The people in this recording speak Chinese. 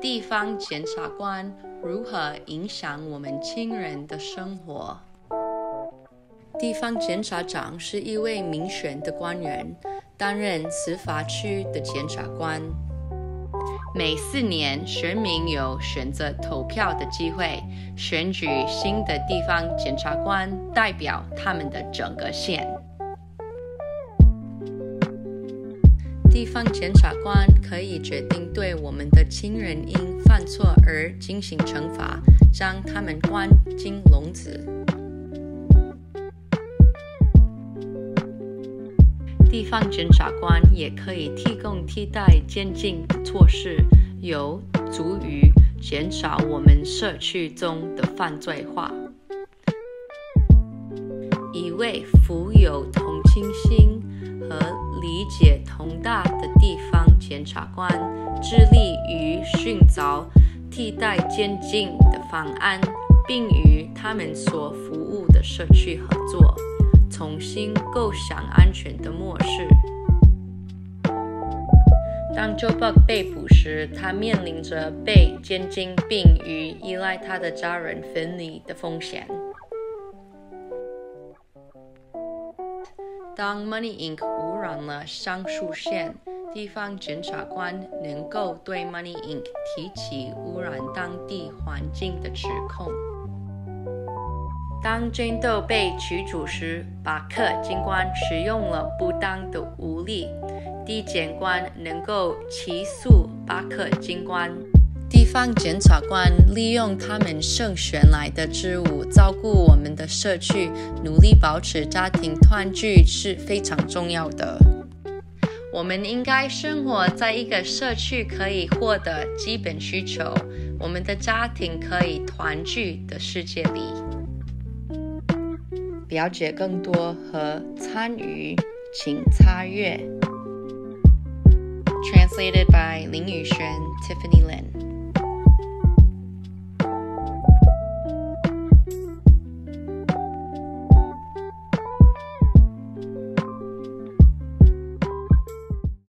地方检察官如何影响我们亲人的生活？地方检察长是一位民选的官员，担任司法区的检察官。每四年，选民有选择投票的机会，选举新的地方检察官代表他们的整个县。地方检察官可以决定对我们的亲人因犯错而进行惩罚，将他们关进笼子。地方检察官也可以提供替代监禁措施，有助于减少我们社区中的犯罪化。一位富有同情心和解同大的地方检察官，致力于寻找替代监禁的方案，并与他们所服务的社区合作。重新构想安全的模式。当 Joe Buck 被捕时，他面临着被监禁并与依赖他的家人分离的风险。当 Money Inc. 污染了上述县，地方检察官能够对 Money Inc. 提起污染当地环境的指控。当 Jane Doe 被驱逐时，巴克警官使用了不当的武力，地检官能够起诉巴克警官。地方检察官利用他们胜选来的职务照顾我们的社区，努力保持家庭团聚是非常重要的。我们应该生活在一个社区可以获得基本需求，我们的家庭可以团聚的世界里。了解更多和参与，请查阅。Translated by 林宇轩 Tiffany Lin。